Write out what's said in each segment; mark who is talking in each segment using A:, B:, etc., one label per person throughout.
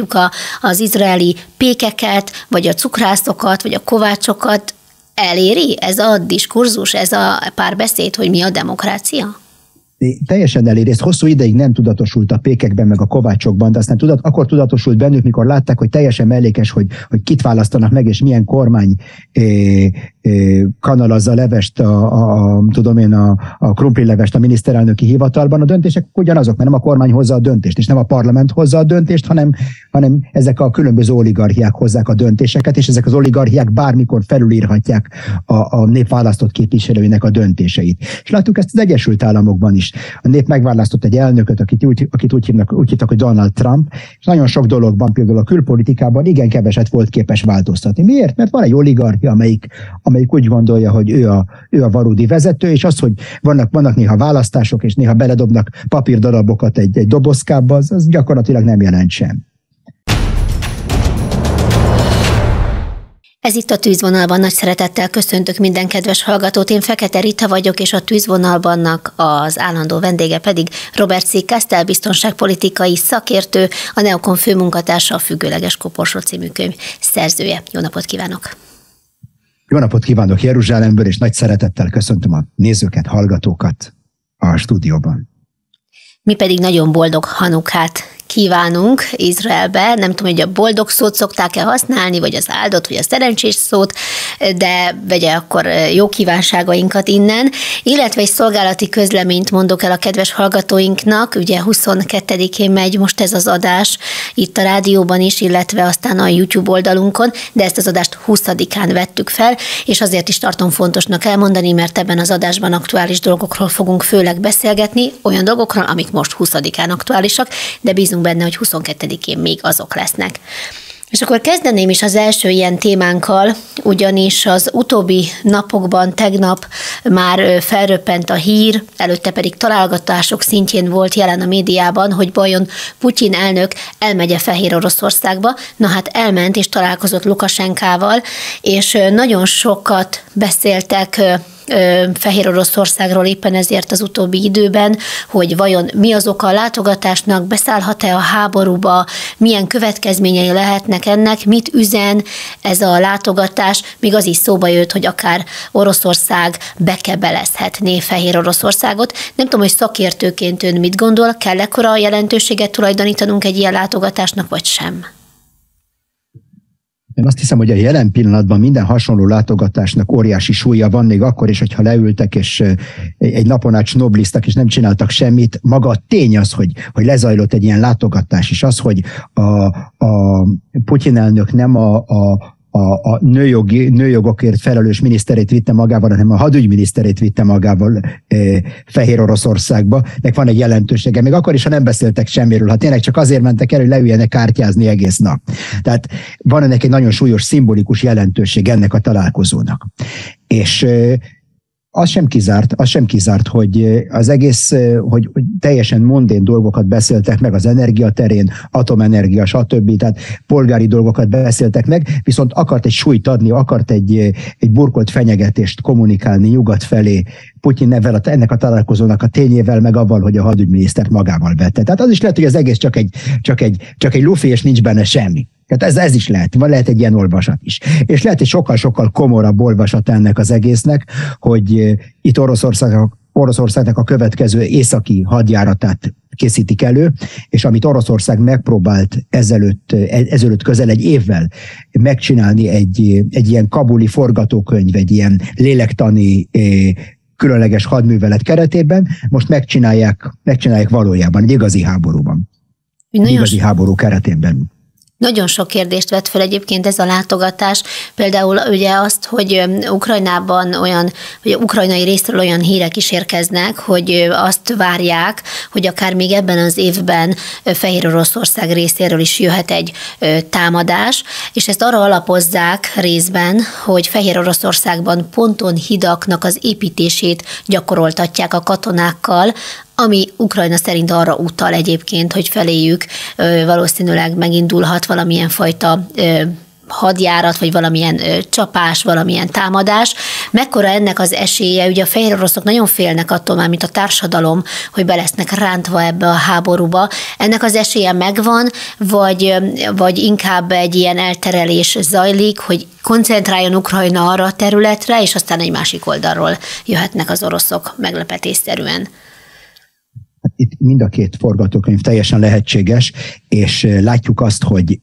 A: mondjuk a, az izraeli pékeket, vagy a cukrászokat, vagy a kovácsokat eléri ez a diskurzus, ez a párbeszéd, hogy mi a demokrácia?
B: Teljesen eléri, ez hosszú ideig nem tudatosult a pékekben, meg a kovácsokban, de aztán tudat, akkor tudatosult bennük, mikor látták, hogy teljesen mellékes, hogy, hogy kit választanak meg, és milyen kormány é, é, kanalazza levest, a, a, a, tudom én, a, a krumpli levest a miniszterelnöki hivatalban. A döntések ugyanazok, mert nem a kormány hozza a döntést, és nem a parlament hozza a döntést, hanem, hanem ezek a különböző oligarchiák hozzák a döntéseket, és ezek az oligarchiák bármikor felülírhatják a, a népválasztott képviselőinek a döntéseit. És láttuk ezt az Egyesült Államokban is a nép megválasztott egy elnököt, akit úgy, akit úgy, hívnak, úgy hívtak, hogy Donald Trump, és nagyon sok dologban, például a külpolitikában igen keveset volt képes változtatni. Miért? Mert van egy oligarchia, amelyik, amelyik úgy gondolja, hogy ő a, ő a valódi vezető, és az, hogy vannak, vannak néha választások, és néha beledobnak papírdarabokat egy, egy dobozkába, az, az gyakorlatilag nem jelent sem.
A: Ez itt a tűzvonalban nagy szeretettel köszöntök minden kedves hallgatót. Én Fekete Rita vagyok, és a tűzvonalbannak az állandó vendége pedig Robert C. Kastel, biztonságpolitikai szakértő, a Neokon főmunkatársa, a Függőleges Koporsó című könyv szerzője. Jó napot kívánok!
B: Jó napot kívánok Jeruzsálemből, és nagy szeretettel köszöntöm a nézőket, hallgatókat a stúdióban.
A: Mi pedig nagyon boldog Hanukát kívánunk Izraelbe. Nem tudom, hogy a boldog szót szokták-e használni, vagy az áldott, vagy a szerencsés szót, de vegye akkor jó kívánságainkat innen. Illetve egy szolgálati közleményt mondok el a kedves hallgatóinknak. Ugye 22-én megy most ez az adás itt a rádióban is, illetve aztán a YouTube oldalunkon, de ezt az adást 20-án vettük fel, és azért is tartom fontosnak elmondani, mert ebben az adásban aktuális dolgokról fogunk főleg beszélgetni, olyan dolgokról, amik most 20-án aktuálisak, de bízunk bízunk benne, hogy 22-én még azok lesznek. És akkor kezdeném is az első ilyen témánkkal, ugyanis az utóbbi napokban, tegnap már felröppent a hír, előtte pedig találgatások szintjén volt jelen a médiában, hogy vajon Putyin elnök elmegye Fehér Oroszországba. Na hát elment és találkozott Lukasenkával, és nagyon sokat beszéltek Fehér Oroszországról éppen ezért az utóbbi időben, hogy vajon mi az oka a látogatásnak, beszállhat-e a háborúba, milyen következményei lehetnek ennek, mit üzen ez a látogatás, még az is szóba jött, hogy akár Oroszország bekebelezhetné Fehér Oroszországot. Nem tudom, hogy szakértőként ön mit gondol, kell ekkora jelentőséget tulajdonítanunk egy ilyen látogatásnak, vagy sem?
B: Én azt hiszem, hogy a jelen pillanatban minden hasonló látogatásnak óriási súlya van, még akkor is, hogyha leültek, és egy napon át snobliztak, és nem csináltak semmit. Maga a tény az, hogy, hogy lezajlott egy ilyen látogatás, és az, hogy a, a Putyin elnök nem a, a a, a nőjogi, nőjogokért felelős miniszterét vitte magával, hanem a hadügyminiszterét vitte magával e, Fehér Oroszországba. Nek van egy jelentősége, még akkor is, ha nem beszéltek semmiről, ha tényleg csak azért mentek el, hogy leüljenek kártyázni egész nap. Tehát van ennek egy nagyon súlyos szimbolikus jelentőség ennek a találkozónak. És e, az sem kizárt, az sem kizárt, hogy az egész, hogy, teljesen mondén dolgokat beszéltek meg az energia terén, atomenergia, stb. Tehát polgári dolgokat beszéltek meg, viszont akart egy súlyt adni, akart egy, egy burkolt fenyegetést kommunikálni nyugat felé, Putyin nevel ennek a találkozónak a tényével, meg avval, hogy a hadügyminisztert magával vette. Tehát az is lehet, hogy az egész csak egy, csak egy, csak egy lufi, és nincs benne semmi. Tehát ez, ez is lehet, van lehet egy ilyen olvasat is. És lehet egy sokkal-sokkal komorabb olvasat ennek az egésznek, hogy eh, itt Oroszország, Oroszországnak a következő északi hadjáratát készítik elő, és amit Oroszország megpróbált ezelőtt, eh, ezelőtt közel egy évvel megcsinálni egy, egy ilyen kabuli forgatókönyv, egy ilyen lélektani eh, különleges hadművelet keretében, most megcsinálják, megcsinálják valójában egy igazi háborúban. Egy igazi háború keretében.
A: Nagyon sok kérdést vett fel egyébként ez a látogatás, például ugye azt, hogy Ukrajnában olyan, vagy ukrajnai részről olyan hírek is érkeznek, hogy azt várják, hogy akár még ebben az évben Fehér Oroszország részéről is jöhet egy támadás, és ezt arra alapozzák részben, hogy Fehér Oroszországban ponton hidaknak az építését gyakoroltatják a katonákkal, ami Ukrajna szerint arra utal egyébként, hogy feléjük valószínűleg megindulhat valamilyen fajta hadjárat, vagy valamilyen ö, csapás, valamilyen támadás. mekkora ennek az esélye, ugye a fehér oroszok nagyon félnek attól már, mint a társadalom, hogy be lesznek rántva ebbe a háborúba. Ennek az esélye megvan, vagy, vagy inkább egy ilyen elterelés zajlik, hogy koncentráljon Ukrajna arra a területre, és aztán egy másik oldalról jöhetnek az oroszok meglepetésszerűen.
B: Hát itt mind a két forgatókönyv teljesen lehetséges, és látjuk azt, hogy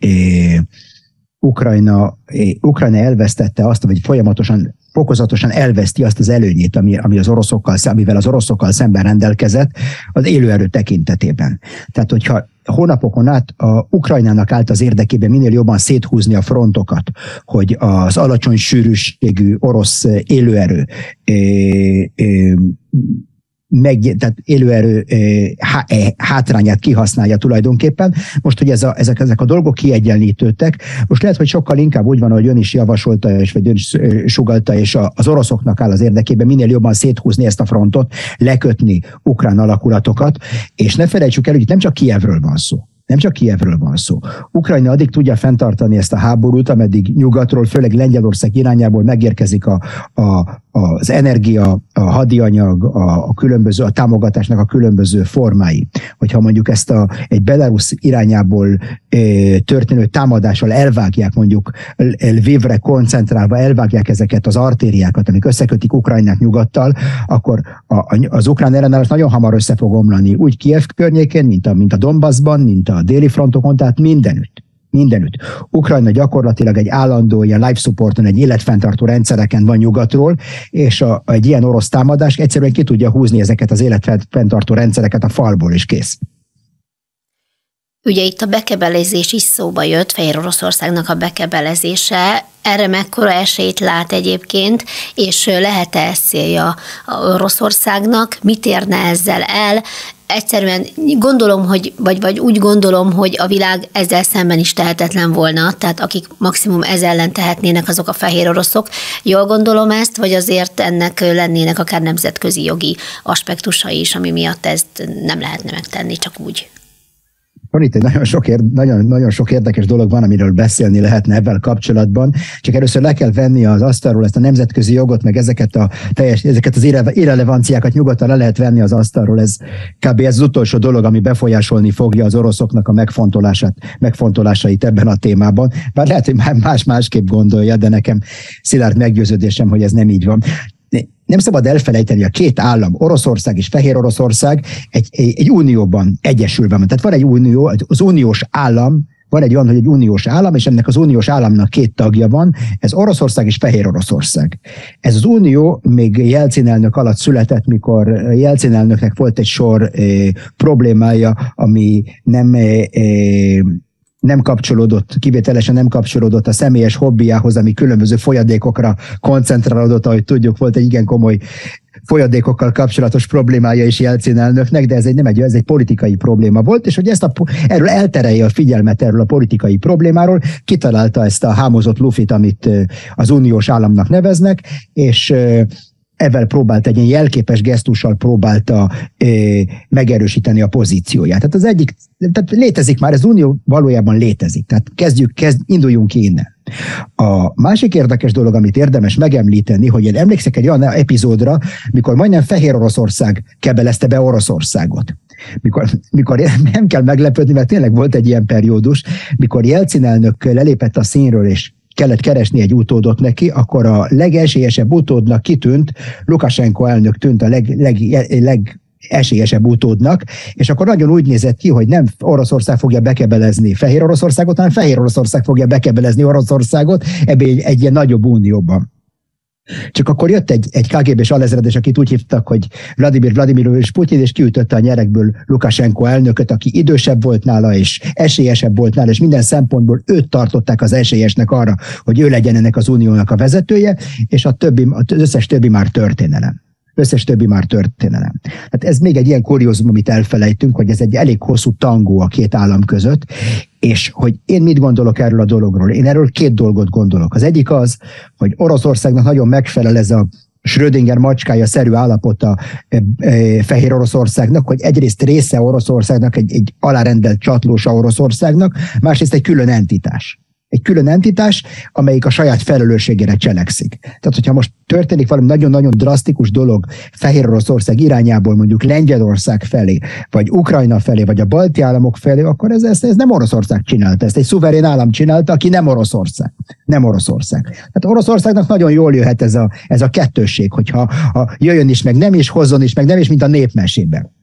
B: Ukrajna, Ukrajna elvesztette azt, vagy folyamatosan, fokozatosan elveszti azt az előnyét, ami, ami az oroszokkal, amivel az oroszokkal szemben rendelkezett az élőerő tekintetében. Tehát, hogyha hónapokon át a Ukrajnának állt az érdekében minél jobban széthúzni a frontokat, hogy az alacsony sűrűségű orosz élőerő meg, tehát élőerő e, hátrányát kihasználja tulajdonképpen. Most, hogy ez a, ezek, ezek a dolgok kiegyenlítődtek, most lehet, hogy sokkal inkább úgy van, hogy ön is javasolta, és vagy ön is sugalta, és az oroszoknak áll az érdekében minél jobban széthúzni ezt a frontot, lekötni ukrán alakulatokat, és ne felejtsük el, hogy itt nem csak Kievről van szó nem csak Kievről van szó. Ukrajna addig tudja fenntartani ezt a háborút, ameddig nyugatról, főleg Lengyelország irányából megérkezik a, a, az energia, a hadianyag, a, a különböző, a támogatásnak a különböző formái. Hogyha mondjuk ezt a, egy Belarus irányából e, történő támadással elvágják, mondjuk Lvivre koncentrálva elvágják ezeket az artériákat, amik összekötik Ukrajnát nyugattal, akkor a, az ukrán ellenállás nagyon hamar össze fog omlani, úgy Kiev környékén, mint a, mint a Donbassban, mint a déli frontokon, tehát mindenütt mindenütt. Ukrajna gyakorlatilag egy állandó ilyen life supporton, egy életfenntartó rendszereken van nyugatról, és a, egy ilyen orosz támadás egyszerűen ki tudja húzni ezeket az életfenntartó rendszereket a falból, és kész.
A: Ugye itt a bekebelezés is szóba jött, Fehér Oroszországnak a bekebelezése. Erre mekkora esélyt lát egyébként, és lehet-e ez célja Oroszországnak? Mit érne ezzel el? egyszerűen gondolom, hogy, vagy, vagy úgy gondolom, hogy a világ ezzel szemben is tehetetlen volna, tehát akik maximum ez ellen tehetnének, azok a fehér oroszok. Jól gondolom ezt, vagy azért ennek lennének akár nemzetközi jogi aspektusai is, ami miatt ezt nem lehetne megtenni csak úgy?
B: Van itt egy nagyon sok, ér, nagyon, nagyon sok érdekes dolog van, amiről beszélni lehetne ebben kapcsolatban, csak először le kell venni az asztalról ezt a nemzetközi jogot, meg ezeket, a teljes, ezeket az irrelevanciákat nyugodtan le lehet venni az asztalról. Ez kb. ez az utolsó dolog, ami befolyásolni fogja az oroszoknak a megfontolását, megfontolásait ebben a témában. Bár lehet, hogy más másképp gondolja, de nekem szilárd meggyőződésem, hogy ez nem így van nem szabad elfelejteni, a két állam, Oroszország és Fehér Oroszország egy, egy, egy unióban egyesülve van. Tehát van egy unió, az uniós állam, van egy olyan, hogy egy uniós állam, és ennek az uniós államnak két tagja van, ez Oroszország és Fehér Oroszország. Ez az unió még Jelcin elnök alatt született, mikor Jelcin elnöknek volt egy sor eh, problémája, ami nem eh, nem kapcsolódott, kivételesen nem kapcsolódott a személyes hobbiához, ami különböző folyadékokra koncentrálódott, ahogy tudjuk, volt egy igen komoly folyadékokkal kapcsolatos problémája is Jelcin elnöknek, de ez egy nem egy, ez egy politikai probléma volt, és hogy ezt a, erről elterelje a figyelmet erről a politikai problémáról, kitalálta ezt a hámozott lufit, amit az uniós államnak neveznek, és ezzel próbált egy ilyen jelképes gesztussal próbálta e, megerősíteni a pozícióját. Tehát az egyik, tehát létezik már, ez unió valójában létezik. Tehát kezdjük, kezd, induljunk ki innen. A másik érdekes dolog, amit érdemes megemlíteni, hogy én emlékszek egy olyan epizódra, mikor majdnem Fehér Oroszország kebelezte be Oroszországot. Mikor, mikor nem kell meglepődni, mert tényleg volt egy ilyen periódus, mikor Jelcin elnök lelépett a színről, és kellett keresni egy utódot neki, akkor a legesélyesebb utódnak kitűnt, Lukasenko elnök tűnt a leg, leg, leg esélyesebb utódnak, és akkor nagyon úgy nézett ki, hogy nem Oroszország fogja bekebelezni Fehér Oroszországot, hanem Fehér Oroszország fogja bekebelezni Oroszországot ebbe egy, egy ilyen nagyobb unióban. Csak akkor jött egy, egy KGB-s alezredes, akit úgy hívtak, hogy Vladimir Vladimirovich Putyin, és kiütötte a nyerekből Lukashenko elnököt, aki idősebb volt nála, és esélyesebb volt nála, és minden szempontból őt tartották az esélyesnek arra, hogy ő legyen ennek az uniónak a vezetője, és a többi, az összes többi már történelem összes többi már történelem. Hát ez még egy ilyen kuriózum, amit elfelejtünk, hogy ez egy elég hosszú tangó a két állam között, és hogy én mit gondolok erről a dologról. Én erről két dolgot gondolok. Az egyik az, hogy Oroszországnak nagyon megfelel ez a Schrödinger macskája szerű állapota e, e, Fehér Oroszországnak, hogy egyrészt része Oroszországnak, egy, egy alárendelt csatlósa Oroszországnak, másrészt egy külön entitás egy külön entitás, amelyik a saját felelősségére cselekszik. Tehát, hogyha most történik valami nagyon-nagyon drasztikus dolog Fehér Oroszország irányából, mondjuk Lengyelország felé, vagy Ukrajna felé, vagy a balti államok felé, akkor ez, ez, ez nem Oroszország csinálta, ezt egy szuverén állam csinálta, aki nem Oroszország. Nem Oroszország. Tehát Oroszországnak nagyon jól jöhet ez a, ez a kettősség, hogyha ha jöjjön is, meg nem is, hozzon is, meg nem is, mint a népmesében.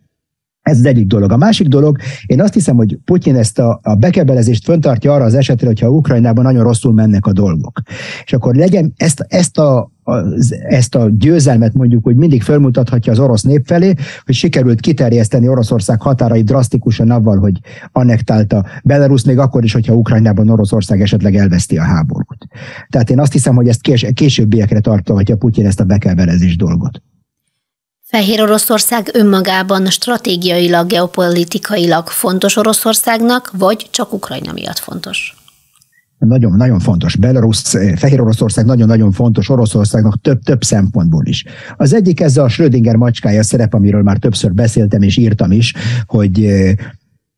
B: Ez az egyik dolog. A másik dolog, én azt hiszem, hogy Putyin ezt a, a bekebelezést föntartja arra az esetre, hogyha Ukrajnában nagyon rosszul mennek a dolgok. És akkor legyen ezt, ezt a, az, ezt a győzelmet mondjuk, hogy mindig felmutathatja az orosz nép felé, hogy sikerült kiterjeszteni Oroszország határai drasztikusan avval, hogy annektálta Belarus, még akkor is, hogyha Ukrajnában Oroszország esetleg elveszti a háborút. Tehát én azt hiszem, hogy ezt kés, későbbiekre tartolhatja Putyin ezt a bekebelezés dolgot.
A: Fehér Oroszország önmagában stratégiailag, geopolitikailag fontos Oroszországnak, vagy csak Ukrajna miatt fontos?
B: Nagyon, nagyon fontos. Belarus, eh, Fehér Oroszország nagyon-nagyon fontos Oroszországnak több, több szempontból is. Az egyik ez a Schrödinger macskája szerep, amiről már többször beszéltem és írtam is, hogy eh,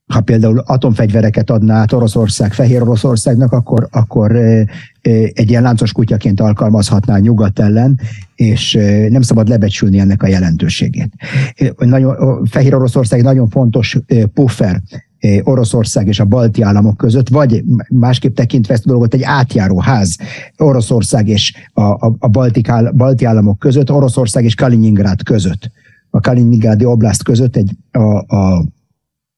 B: ha például atomfegyvereket adná Oroszország Fehér Oroszországnak, akkor, akkor egy ilyen láncos kutyaként alkalmazhatná nyugat ellen, és nem szabad lebecsülni ennek a jelentőségét. Nagyon, Fehér Oroszország nagyon fontos puffer Oroszország és a balti államok között, vagy másképp tekintve ezt a dolgot egy átjáró ház Oroszország és a, a, a baltik, balti államok között, Oroszország és Kaliningrád között, a Kaliningrádi oblast között egy a, a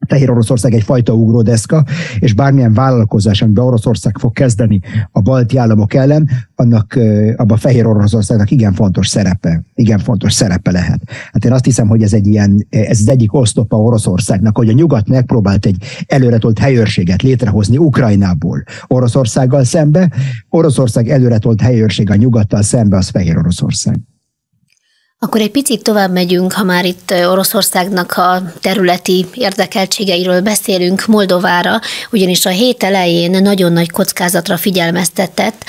B: Fehér Oroszország egyfajta ugródeszka, és bármilyen vállalkozás, amiben Oroszország fog kezdeni a balti államok ellen, annak abban Fehér Oroszországnak igen fontos szerepe, igen fontos szerepe lehet. Hát én azt hiszem, hogy ez egy ilyen, ez az egyik osztopa Oroszországnak, hogy a nyugat megpróbált egy előretolt helyőrséget létrehozni Ukrajnából Oroszországgal szembe, Oroszország előretolt helyőrség a nyugattal szembe, az Fehér Oroszország.
A: Akkor egy picit tovább megyünk, ha már itt Oroszországnak a területi érdekeltségeiről beszélünk Moldovára, ugyanis a hét elején nagyon nagy kockázatra figyelmeztetett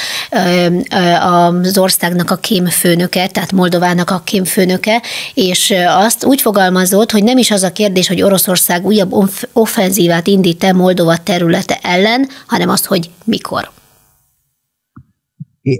A: az országnak a kémfőnöke, tehát Moldovának a kémfőnöke, és azt úgy fogalmazott, hogy nem is az a kérdés, hogy Oroszország újabb offenzívát indít-e Moldova területe ellen, hanem az, hogy mikor.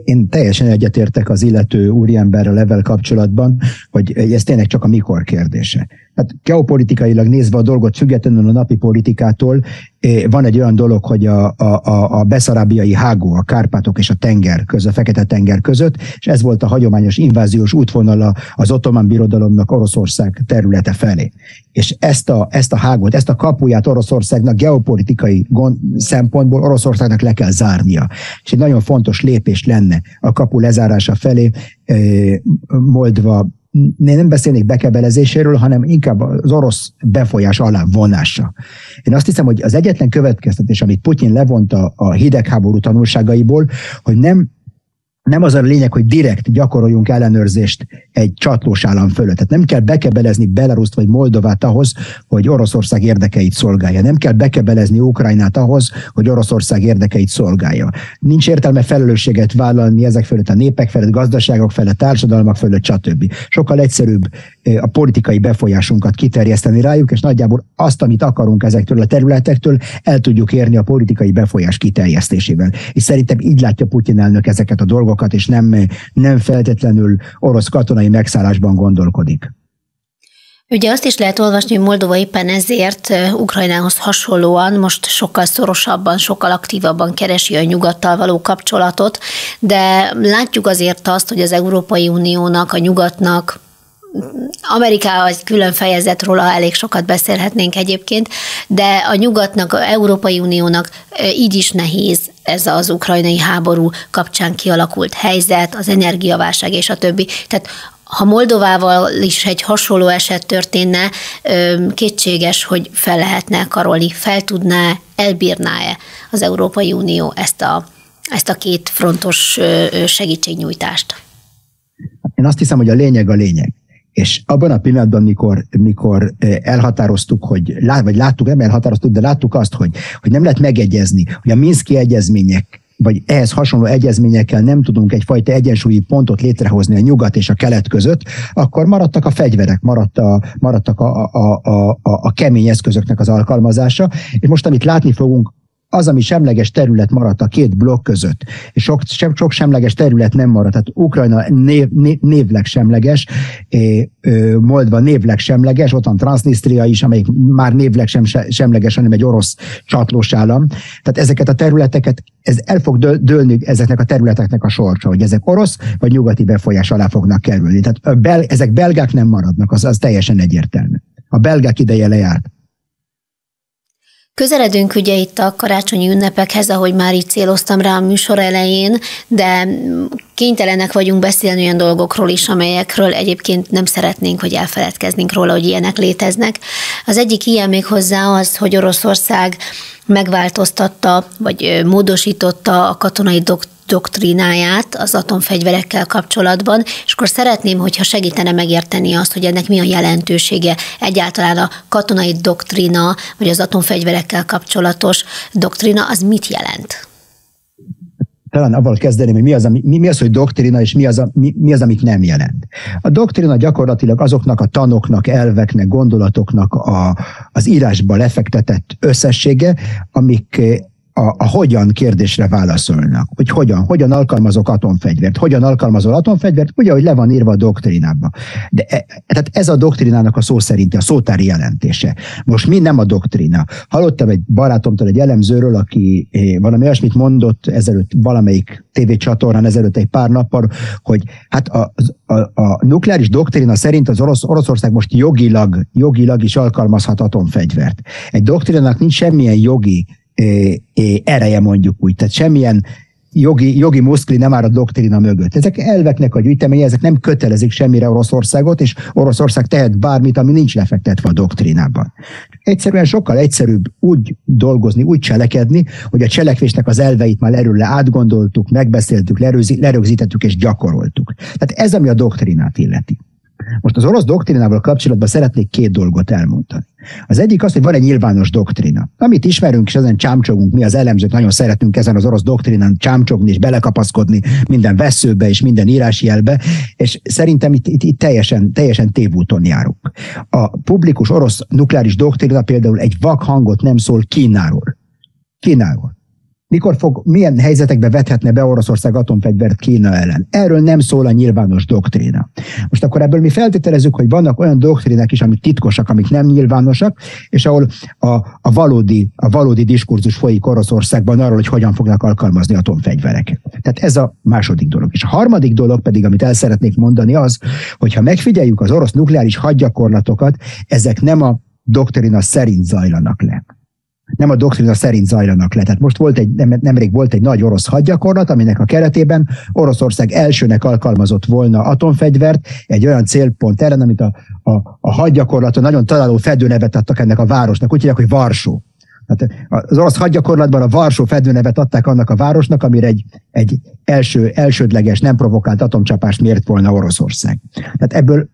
B: Én teljesen egyetértek az illető úriemberrel level kapcsolatban, hogy ez tényleg csak a mikor kérdése. Hát geopolitikailag nézve a dolgot függetlenül a napi politikától, eh, van egy olyan dolog, hogy a, a, a beszarábiai hágó, a Kárpátok és a tenger között, a Fekete-tenger között, és ez volt a hagyományos inváziós útvonala az ottoman birodalomnak Oroszország területe felé. És ezt a, ezt a hágót, ezt a kapuját Oroszországnak geopolitikai gond, szempontból Oroszországnak le kell zárnia. És egy nagyon fontos lépés lenne a kapu lezárása felé eh, Moldva nem beszélnék bekebelezéséről, hanem inkább az orosz befolyás alá vonása. Én azt hiszem, hogy az egyetlen következtetés, amit Putyin levonta a hidegháború tanulságaiból, hogy nem nem az a lényeg, hogy direkt gyakoroljunk ellenőrzést egy csatlós állam fölött. Tehát nem kell bekebelezni Belaruszt vagy Moldovát ahhoz, hogy Oroszország érdekeit szolgálja. Nem kell bekebelezni Ukrajnát ahhoz, hogy Oroszország érdekeit szolgálja. Nincs értelme felelősséget vállalni ezek fölött a népek felett, gazdaságok felett, társadalmak felett, stb. Sokkal egyszerűbb a politikai befolyásunkat kiterjeszteni rájuk, és nagyjából azt, amit akarunk ezektől a területektől, el tudjuk érni a politikai befolyás kiterjesztésével. És szerintem így látja Putyin elnök ezeket a dolgokat, és nem, nem feltétlenül orosz katonai megszállásban gondolkodik.
A: Ugye azt is lehet olvasni, hogy Moldova éppen ezért Ukrajnához hasonlóan most sokkal szorosabban, sokkal aktívabban keresi a nyugattal való kapcsolatot, de látjuk azért azt, hogy az Európai Uniónak, a nyugatnak Amerika egy külön fejezet róla, elég sokat beszélhetnénk egyébként, de a nyugatnak, a Európai Uniónak így is nehéz ez az ukrajnai háború kapcsán kialakult helyzet, az energiaválság és a többi. Tehát ha Moldovával is egy hasonló eset történne, kétséges, hogy fel lehetne karolni, fel tudná, elbírná-e az Európai Unió ezt a, ezt a két frontos segítségnyújtást?
B: Én azt hiszem, hogy a lényeg a lényeg. És abban a pillanatban, mikor, mikor elhatároztuk, hogy, vagy láttuk, nem elhatároztuk, de láttuk azt, hogy, hogy nem lehet megegyezni, hogy a Minszki egyezmények vagy ehhez hasonló egyezményekkel nem tudunk egyfajta egyensúlyi pontot létrehozni a nyugat és a kelet között, akkor maradtak a fegyverek, maradt a, maradtak a, a, a, a, a kemény eszközöknek az alkalmazása. És most, amit látni fogunk, az, ami semleges terület maradt a két blokk között, és sok, sok semleges terület nem maradt, tehát Ukrajna név, név, névleg semleges, Moldva névleg semleges, ott van Transnistria is, amelyik már névleg sem, semleges, hanem egy orosz csatlós állam. Tehát ezeket a területeket, ez el fog dőlni ezeknek a területeknek a sorsa, hogy ezek orosz vagy nyugati befolyás alá fognak kerülni. Tehát bel, ezek belgák nem maradnak, az, az teljesen egyértelmű. A belgák ideje lejárt.
A: Közeledünk ugye itt a karácsonyi ünnepekhez, ahogy már így céloztam rá a műsor elején, de kénytelenek vagyunk beszélni olyan dolgokról is, amelyekről egyébként nem szeretnénk, hogy elfeledkeznünk róla, hogy ilyenek léteznek. Az egyik ilyen még hozzá az, hogy Oroszország megváltoztatta, vagy módosította a katonai doktrinát, doktrínáját az atomfegyverekkel kapcsolatban, és akkor szeretném, hogyha segítene megérteni azt, hogy ennek mi a jelentősége egyáltalán a katonai doktrína, vagy az atomfegyverekkel kapcsolatos doktrína, az mit jelent?
B: talán avval kezdeném, hogy mi az, ami, mi, mi az, hogy doktrina, és mi az, mi, mi az, amit nem jelent. A doktrina gyakorlatilag azoknak a tanoknak, elveknek, gondolatoknak a, az írásba lefektetett összessége, amik a, a hogyan kérdésre válaszolnak, hogy hogyan, hogyan alkalmazok atomfegyvert, hogyan alkalmazol atomfegyvert, ugye, hogy le van írva a doktrinában. De e, tehát ez a doktrinának a szó szerinti, a szótári jelentése. Most mi nem a doktrina. Hallottam egy barátomtól, egy elemzőről, aki eh, valami olyasmit mondott ezelőtt valamelyik tévécsatornán ezelőtt egy pár nappal, hogy hát a, a, a nukleáris doktrina szerint az Orosz, Oroszország most jogilag, jogilag is alkalmazhat atomfegyvert. Egy doktrinának nincs semmilyen jogi ereje mondjuk úgy. Tehát semmilyen jogi, jogi muszkli nem áll a doktrina mögött. Ezek elveknek a gyűjteménye, ezek nem kötelezik semmire Oroszországot, és Oroszország tehet bármit, ami nincs lefektetve a doktrinában. Egyszerűen sokkal egyszerűbb úgy dolgozni, úgy cselekedni, hogy a cselekvésnek az elveit már erről átgondoltuk, megbeszéltük, lerögzítettük és gyakoroltuk. Tehát ez, ami a doktrinát illeti. Most az orosz doktrinával kapcsolatban szeretnék két dolgot elmondani. Az egyik az, hogy van egy nyilvános doktrina, amit ismerünk, és ezen csámcsogunk, mi az elemzők nagyon szeretünk ezen az orosz doktrinán csámcsogni és belekapaszkodni minden veszőbe és minden írásjelbe, és szerintem itt, itt, itt teljesen, teljesen tévúton járunk. A publikus orosz nukleáris doktrina például egy vak hangot nem szól Kínáról. Kínáról mikor fog, milyen helyzetekbe vethetne be Oroszország atomfegyvert Kína ellen. Erről nem szól a nyilvános doktrína. Most akkor ebből mi feltételezzük, hogy vannak olyan doktrinák is, amik titkosak, amik nem nyilvánosak, és ahol a, a, valódi, a valódi diskurzus folyik Oroszországban arról, hogy hogyan fognak alkalmazni atomfegyvereket. Tehát ez a második dolog. És a harmadik dolog pedig, amit el szeretnék mondani az, hogy ha megfigyeljük az orosz nukleáris hadgyakorlatokat, ezek nem a doktrina szerint zajlanak le nem a doktrina szerint zajlanak le. Tehát most volt egy, nem, nemrég volt egy nagy orosz hadgyakorlat, aminek a keretében Oroszország elsőnek alkalmazott volna atomfegyvert egy olyan célpont ellen, amit a, a, a hadgyakorlaton nagyon találó fedőnevet adtak ennek a városnak, úgy hívják, hogy Varsó. Hát az orosz hadgyakorlatban a Varsó fedőnevet adták annak a városnak, amire egy, egy első, elsődleges, nem provokált atomcsapást mért volna Oroszország. Tehát ebből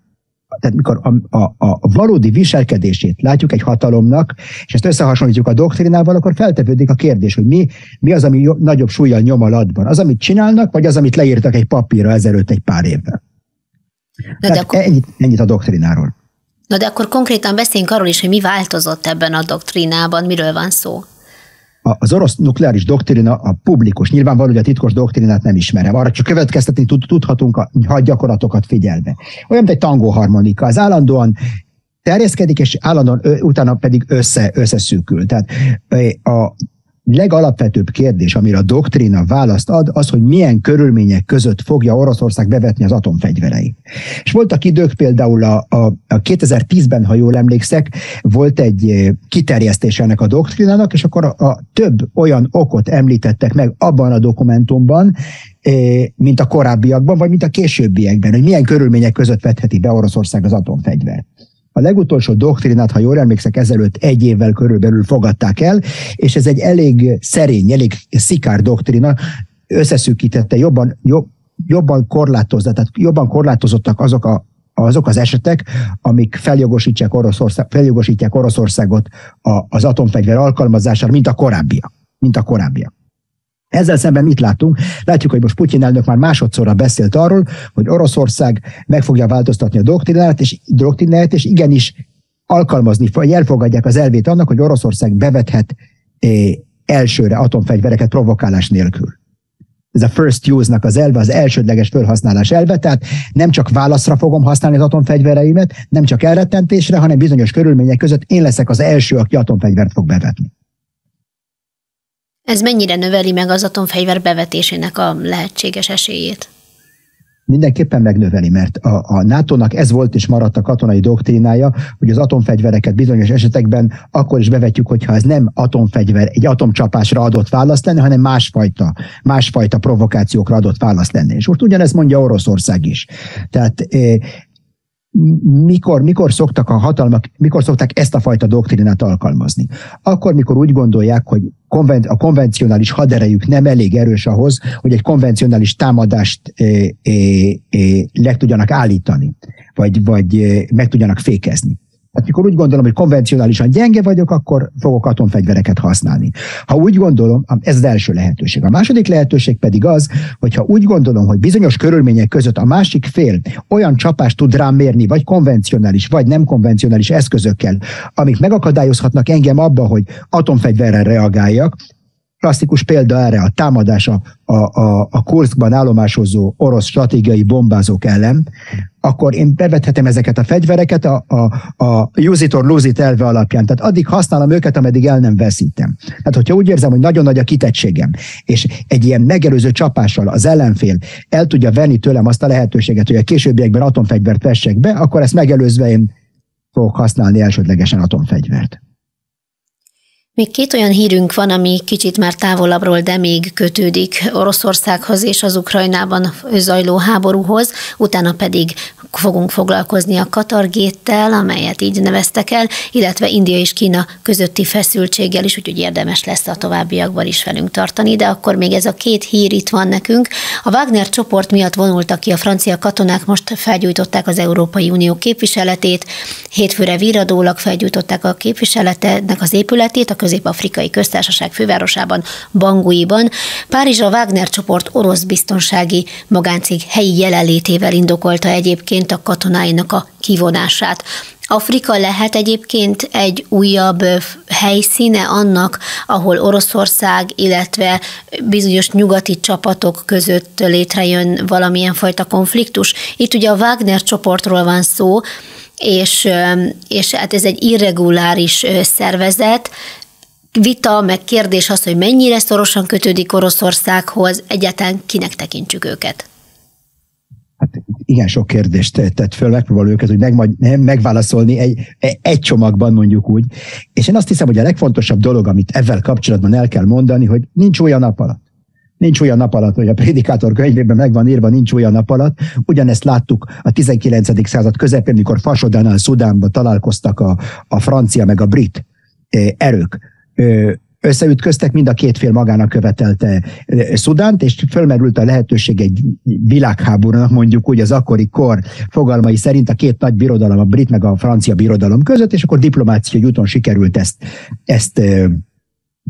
B: tehát mikor a, a, a valódi viselkedését látjuk egy hatalomnak, és ezt összehasonlítjuk a doktrinával, akkor feltevődik a kérdés, hogy mi, mi az, ami nagyobb súlyjal nyom a latban. Az, amit csinálnak, vagy az, amit leírtak egy papírra ezelőtt egy pár évvel. Na de akkor... ennyit, ennyit a doktrináról.
A: Na de akkor konkrétan beszéljünk arról is, hogy mi változott ebben a doktrinában, miről van szó
B: az orosz nukleáris doktrina a publikus, nyilvánvaló, hogy a titkos doktrinát nem ismerem. Arra csak következtetni tud, tudhatunk a hadgyakorlatokat figyelve. Olyan, mint egy tangóharmonika. Az állandóan terjeszkedik, és állandóan utána pedig össze, összeszűkül. Tehát a legalapvetőbb kérdés, amire a doktrína választ ad, az, hogy milyen körülmények között fogja Oroszország bevetni az atomfegyvereit. És voltak idők, például a, a, a 2010-ben, ha jól emlékszek, volt egy eh, kiterjesztés ennek a doktrínának, és akkor a, a több olyan okot említettek meg abban a dokumentumban, eh, mint a korábbiakban, vagy mint a későbbiekben, hogy milyen körülmények között vetheti be Oroszország az atomfegyvert. A legutolsó doktrinát, ha jól emlékszek, ezelőtt egy évvel körülbelül fogadták el, és ez egy elég szerény, elég szikár doktrina, összeszűkítette, jobban, jobb, jobban korlátozza, tehát jobban korlátozottak azok a azok az esetek, amik feljogosítják, Oroszország, feljogosítják Oroszországot az atomfegyver alkalmazására, mint a korábbiak. Mint a korábbiak. Ezzel szemben mit látunk? Látjuk, hogy most Putyin elnök már másodszorra beszélt arról, hogy Oroszország meg fogja változtatni a doktrinát, és, doktrinát, és igenis alkalmazni, vagy elfogadják az elvét annak, hogy Oroszország bevethet elsőre atomfegyvereket provokálás nélkül. Ez a first use-nak az elve, az elsődleges felhasználás elve, tehát nem csak válaszra fogom használni az atomfegyvereimet, nem csak elrettentésre, hanem bizonyos körülmények között én leszek az első, aki atomfegyvert fog bevetni.
A: Ez mennyire növeli meg az atomfegyver bevetésének a lehetséges esélyét?
B: mindenképpen megnöveli, mert a, a NATO-nak ez volt és maradt a katonai doktrínája, hogy az atomfegyvereket bizonyos esetekben akkor is bevetjük, hogyha ez nem atomfegyver, egy atomcsapásra adott választ lenne, hanem másfajta, másfajta provokációkra adott választ lenne. És most ugyanezt mondja Oroszország is. Tehát eh, mikor, mikor szoktak a hatalmak, mikor szokták ezt a fajta doktrinát alkalmazni? Akkor, mikor úgy gondolják, hogy a konvencionális haderejük nem elég erős ahhoz, hogy egy konvencionális támadást e, e, e, le tudjanak állítani, vagy, vagy meg tudjanak fékezni. Hát mikor úgy gondolom, hogy konvencionálisan gyenge vagyok, akkor fogok atomfegyvereket használni. Ha úgy gondolom, ez az első lehetőség. A második lehetőség pedig az, hogyha úgy gondolom, hogy bizonyos körülmények között a másik fél olyan csapást tud rám mérni, vagy konvencionális, vagy nem konvencionális eszközökkel, amik megakadályozhatnak engem abba, hogy atomfegyverrel reagáljak, Klasszikus példa erre a támadás a, a, a, a Kurszkban állomásozó orosz stratégiai bombázók ellen, akkor én bevethetem ezeket a fegyvereket a, a, a use it or lose it elve alapján. Tehát addig használom őket, ameddig el nem veszítem. Tehát, hogyha úgy érzem, hogy nagyon nagy a kitettségem, és egy ilyen megelőző csapással az ellenfél el tudja venni tőlem azt a lehetőséget, hogy a későbbiekben atomfegyvert vessek be, akkor ezt megelőzve én fogok használni elsődlegesen atomfegyvert.
A: Még két olyan hírünk van, ami kicsit már távolabbról, de még kötődik Oroszországhoz és az Ukrajnában zajló háborúhoz, utána pedig fogunk foglalkozni a Katargéttel, amelyet így neveztek el, illetve India és Kína közötti feszültséggel is, úgyhogy érdemes lesz a továbbiakban is velünk tartani, de akkor még ez a két hír itt van nekünk. A Wagner csoport miatt vonultak ki a francia katonák, most felgyújtották az Európai Unió képviseletét, hétfőre viradólag felgyújtották a képviseletetnek az épületét, a Közép-Afrikai Köztársaság fővárosában, Banguiban. Párizs a Wagner csoport orosz biztonsági magáncég helyi jelenlétével indokolta egyébként a katonáinak a kivonását. Afrika lehet egyébként egy újabb helyszíne annak, ahol Oroszország, illetve bizonyos nyugati csapatok között létrejön valamilyen fajta konfliktus. Itt ugye a Wagner csoportról van szó, és, és hát ez egy irreguláris szervezet, vita, meg kérdés az, hogy mennyire szorosan kötődik Oroszországhoz, egyáltalán kinek tekintsük őket?
B: Hát igen, sok kérdést tett föl, megpróbál őket hogy meg, megválaszolni egy, egy csomagban mondjuk úgy. És én azt hiszem, hogy a legfontosabb dolog, amit ezzel kapcsolatban el kell mondani, hogy nincs olyan nap alatt. Nincs olyan nap alatt, hogy a prédikátor könyvében meg van írva, nincs olyan nap alatt. Ugyanezt láttuk a 19. század közepén, mikor Fasodánál, Szudánban találkoztak a, a francia meg a brit eh, erők összeütköztek, mind a két fél magának követelte Szudánt, és fölmerült a lehetőség egy világháborúnak, mondjuk úgy az akkori kor fogalmai szerint a két nagy birodalom, a brit meg a francia birodalom között, és akkor diplomáciai úton sikerült ezt, ezt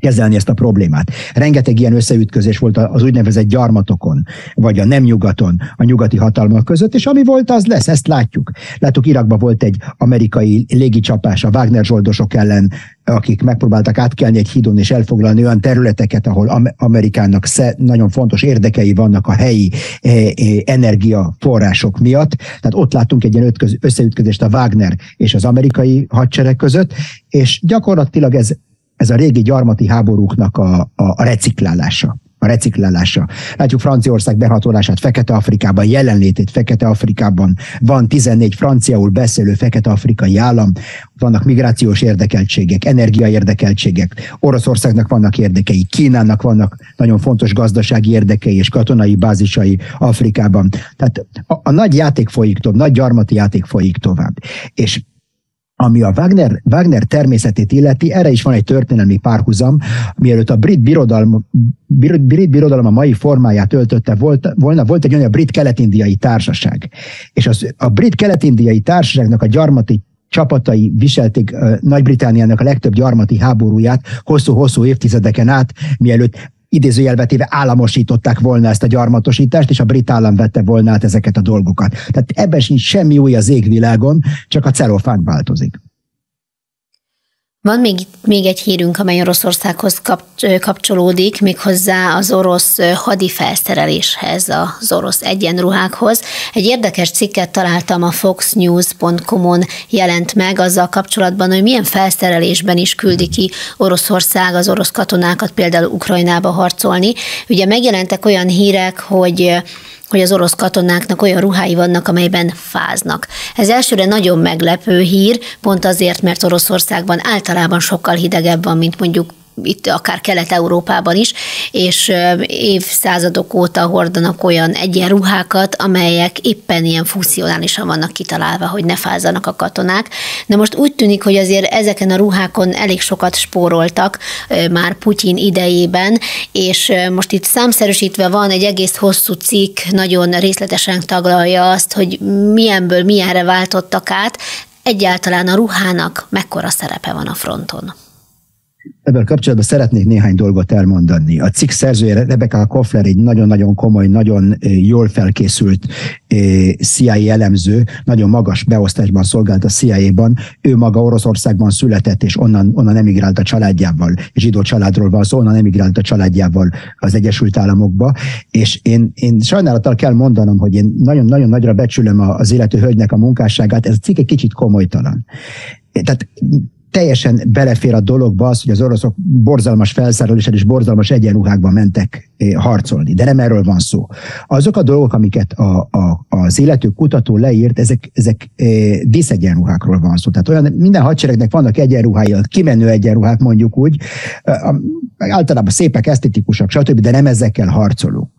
B: kezelni ezt a problémát. Rengeteg ilyen összeütközés volt az úgynevezett gyarmatokon, vagy a nem nyugaton, a nyugati hatalmak között, és ami volt, az lesz, ezt látjuk. Láttuk, Irakban volt egy amerikai légicsapás a Wagner zsoldosok ellen, akik megpróbáltak átkelni egy hídon és elfoglalni olyan területeket, ahol Amerikának nagyon fontos érdekei vannak a helyi e, e, energiaforrások miatt. Tehát ott láttunk egy ilyen összeütközést a Wagner és az amerikai hadsereg között, és gyakorlatilag ez ez a régi gyarmati háborúknak a, a, a reciklálása a reciklálása. Látjuk Franciaország behatolását Fekete-Afrikában, jelenlétét Fekete-Afrikában. Van 14 franciaul beszélő fekete-afrikai állam, vannak migrációs érdekeltségek, energiaérdekeltségek, Oroszországnak vannak érdekei, Kínának vannak nagyon fontos gazdasági érdekei és katonai bázisai Afrikában. Tehát a, a nagy játék folyik tovább, nagy gyarmati játék folyik tovább. És ami a Wagner, Wagner természetét illeti, erre is van egy történelmi párhuzam, mielőtt a brit birodalom, brit, birodalom a mai formáját öltötte volt, volna, volt egy olyan brit kelet-indiai társaság. És az, a brit kelet-indiai társaságnak a gyarmati csapatai viselték Nagy-Britániának a legtöbb gyarmati háborúját hosszú-hosszú évtizedeken át, mielőtt idézőjelvetéve államosították volna ezt a gyarmatosítást, és a brit állam vette volna át ezeket a dolgokat. Tehát ebben sincs semmi új az égvilágon, csak a celofán változik.
A: Van még, még egy hírünk, amely Oroszországhoz kapcsolódik, méghozzá az orosz hadi felszereléshez, az orosz egyenruhákhoz. Egy érdekes cikket találtam a foxnews.com-on jelent meg azzal kapcsolatban, hogy milyen felszerelésben is küldi ki Oroszország az orosz katonákat például Ukrajnába harcolni. Ugye megjelentek olyan hírek, hogy hogy az orosz katonáknak olyan ruhái vannak, amelyben fáznak. Ez elsőre nagyon meglepő hír, pont azért, mert Oroszországban általában sokkal hidegebb van, mint mondjuk itt akár Kelet-Európában is, és évszázadok óta hordanak olyan egyenruhákat, amelyek éppen ilyen funkcionálisan vannak kitalálva, hogy ne fázzanak a katonák. De most úgy tűnik, hogy azért ezeken a ruhákon elég sokat spóroltak már Putyin idejében, és most itt számszerűsítve van egy egész hosszú cikk, nagyon részletesen taglalja azt, hogy milyenből milyenre váltottak át, egyáltalán a ruhának mekkora szerepe van a fronton.
B: Ebből kapcsolatban szeretnék néhány dolgot elmondani. A cikk szerzője Rebecca Koffler egy nagyon-nagyon komoly, nagyon jól felkészült CIA elemző, nagyon magas beosztásban szolgált a CIA-ban. Ő maga Oroszországban született, és onnan, onnan emigrált a családjával, zsidó családról van szó, onnan emigrált a családjával az Egyesült Államokba. És én, én sajnálattal kell mondanom, hogy én nagyon-nagyon nagyra becsülöm az illető hölgynek a munkásságát, ez a cikk egy kicsit komolytalan. Tehát teljesen belefér a dologba az, hogy az oroszok borzalmas felszereléssel és borzalmas egyenruhákban mentek eh, harcolni, de nem erről van szó. Azok a dolgok, amiket a, a, az illető kutató leírt, ezek, ezek e, díszegyenruhákról van szó. Tehát olyan, minden hadseregnek vannak egyenruhái, kimenő egyenruhák mondjuk úgy, a, általában szépek, esztetikusak, stb., de nem ezekkel harcolunk.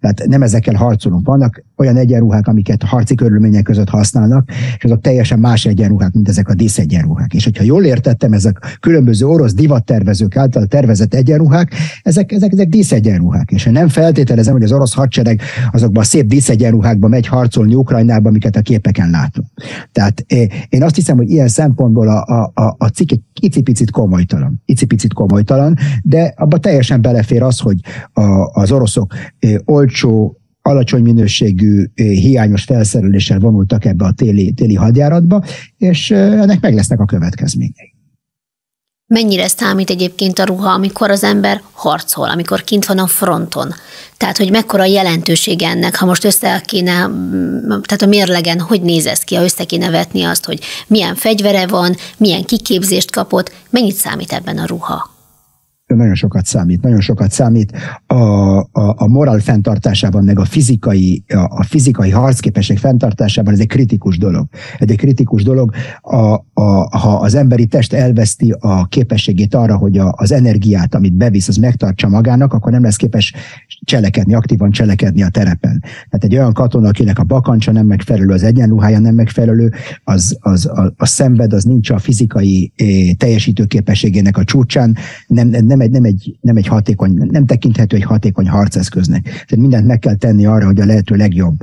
B: Tehát nem ezekkel harcolunk. Vannak olyan egyenruhák, amiket harci körülmények között használnak, és azok teljesen más egyenruhák, mint ezek a díszegyenruhák. És hogyha jól értettem, ezek különböző orosz divattervezők által tervezett egyenruhák, ezek, ezek, ezek díszegyenruhák. És én nem feltételezem, hogy az orosz hadsereg azokban a szép díszegyenruhákba megy harcolni Ukrajnába, amiket a képeken látunk. Tehát eh, én azt hiszem, hogy ilyen szempontból a, a, a cikk egy icipicit komolytalan. Icipicit komolytalan, de abba teljesen belefér az, hogy a, az oroszok eh, olcsó, alacsony minőségű, hiányos felszereléssel vonultak ebbe a téli, téli hadjáratba, és ennek meg lesznek a következményei.
A: Mennyire számít egyébként a ruha, amikor az ember harcol, amikor kint van a fronton? Tehát, hogy mekkora jelentősége ennek, ha most össze kéne, tehát a mérlegen hogy néz ez ki, ha össze kéne vetni azt, hogy milyen fegyvere van, milyen kiképzést kapott, mennyit számít ebben a ruha?
B: Nagyon sokat számít, nagyon sokat számít a, a, a moral fenntartásában, meg a fizikai, a, a fizikai harcképesség fenntartásában, ez egy kritikus dolog. Ez egy kritikus dolog, a, a, ha az emberi test elveszti a képességét arra, hogy a, az energiát, amit bevisz, az megtartsa magának, akkor nem lesz képes cselekedni, aktívan cselekedni a terepen. Tehát egy olyan katona, akinek a bakancsa nem megfelelő, az egyenruhája nem megfelelő, az, az a, a szenved, az nincs a fizikai eh, teljesítőképességének a csúcsán, nem, nem nem egy, nem egy, nem egy hatékony, nem tekinthető egy hatékony harceszköznek. Tehát mindent meg kell tenni arra, hogy a lehető legjobb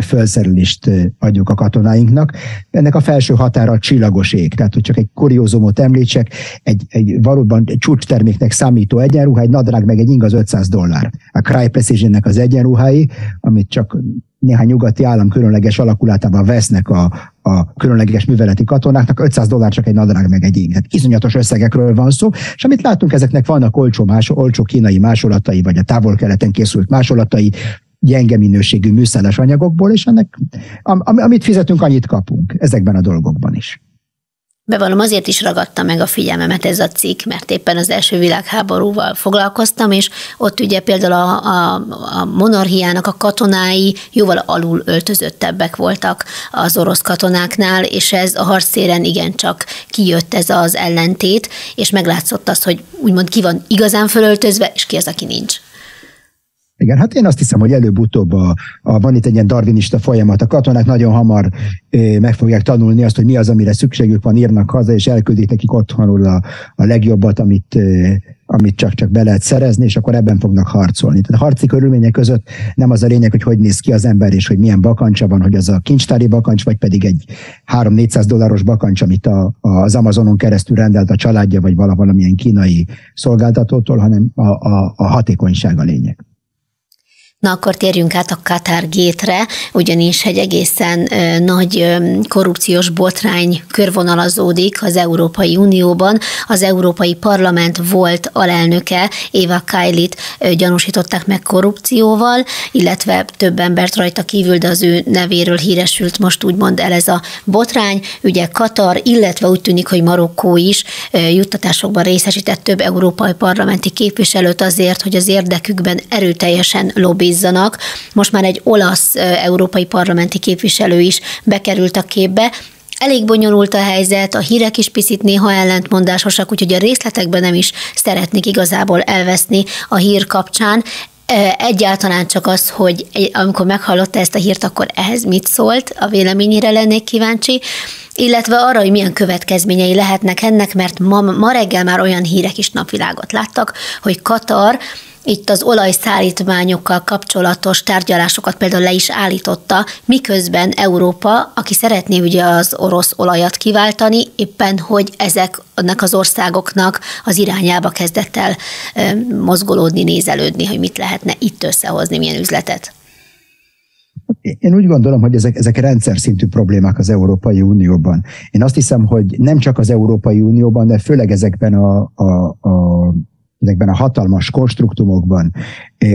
B: felszerelést adjuk a katonáinknak. Ennek a felső határa a csillagos ég. Tehát, hogy csak egy kuriózumot említsek, egy, egy valóban egy csúcsterméknek számító egyenruha, egy nadrág meg egy ing az 500 dollár. A Cry Precision-nek az egyenruhái, amit csak néhány nyugati állam különleges alakulátában vesznek a, a különleges műveleti katonáknak, 500 dollár csak egy nadrág meg egy ing. Hát iszonyatos összegekről van szó, és amit látunk, ezeknek vannak olcsó, más, olcsó kínai másolatai, vagy a távol-keleten készült másolatai, gyenge minőségű műszeres anyagokból, és ennek, am, amit fizetünk, annyit kapunk ezekben a dolgokban is.
A: Bevallom, azért is ragadta meg a figyelmemet ez a cikk, mert éppen az első világháborúval foglalkoztam, és ott ugye például a, a, a monarchiának a katonái jóval alul öltözöttebbek voltak az orosz katonáknál, és ez a harcszéren igencsak kijött ez az ellentét, és meglátszott az, hogy úgymond ki van igazán fölöltözve, és ki az, aki nincs.
B: Igen, hát én azt hiszem, hogy előbb-utóbb a, a, van itt egy ilyen darwinista folyamat. A katonák nagyon hamar ö, meg fogják tanulni azt, hogy mi az, amire szükségük van, írnak haza, és elküldik nekik otthonul a, a legjobbat, amit, ö, amit csak-csak be lehet szerezni, és akkor ebben fognak harcolni. Tehát a harci körülmények között nem az a lényeg, hogy hogy néz ki az ember, és hogy milyen bakancsa van, hogy az a kincstári bakancs, vagy pedig egy 3-400 dolláros bakancs, amit a, az Amazonon keresztül rendelt a családja, vagy valamilyen kínai szolgáltatótól, hanem a, a, a hatékonyság a lényeg.
A: Na akkor térjünk át a Qatar gétre, ugyanis egy egészen nagy korrupciós botrány körvonalazódik az Európai Unióban. Az Európai Parlament volt alelnöke, Éva Kailit gyanúsították meg korrupcióval, illetve több embert rajta kívül, de az ő nevéről híresült most úgymond el ez a botrány. Ugye Katar, illetve úgy tűnik, hogy Marokkó is juttatásokban részesített több európai parlamenti képviselőt azért, hogy az érdekükben erőteljesen lobby lobbizzanak. Most már egy olasz európai parlamenti képviselő is bekerült a képbe, Elég bonyolult a helyzet, a hírek is picit néha ellentmondásosak, úgyhogy a részletekben nem is szeretnék igazából elveszni a hír kapcsán. Egyáltalán csak az, hogy amikor meghallotta ezt a hírt, akkor ehhez mit szólt, a véleményére lennék kíváncsi, illetve arra, hogy milyen következményei lehetnek ennek, mert ma, ma reggel már olyan hírek is napvilágot láttak, hogy Katar itt az olajszállítmányokkal kapcsolatos tárgyalásokat például le is állította, miközben Európa, aki szeretné ugye az orosz olajat kiváltani, éppen hogy ezeknek az országoknak az irányába kezdett el mozgolódni, nézelődni, hogy mit lehetne itt összehozni, milyen üzletet.
B: Én úgy gondolom, hogy ezek, ezek rendszer szintű problémák az Európai Unióban. Én azt hiszem, hogy nem csak az Európai Unióban, de főleg ezekben a, a, a ezekben a hatalmas konstruktumokban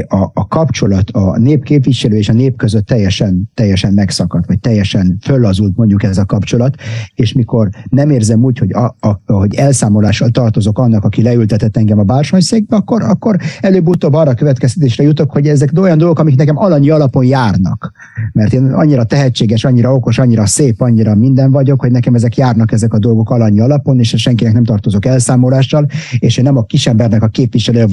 B: a, a kapcsolat a népképviselő és a nép között teljesen, teljesen megszakadt, vagy teljesen föllazult mondjuk ez a kapcsolat, és mikor nem érzem úgy, hogy, a, a, hogy elszámolással tartozok annak, aki leültetett engem a bársonyszékbe, akkor, akkor előbb-utóbb arra következtetésre jutok, hogy ezek olyan dolgok, amik nekem alanyi alapon járnak. Mert én annyira tehetséges, annyira okos, annyira szép, annyira minden vagyok, hogy nekem ezek járnak ezek a dolgok alanyi alapon, és senkinek nem tartozok elszámolással, és én nem a kisembernek a képviselője,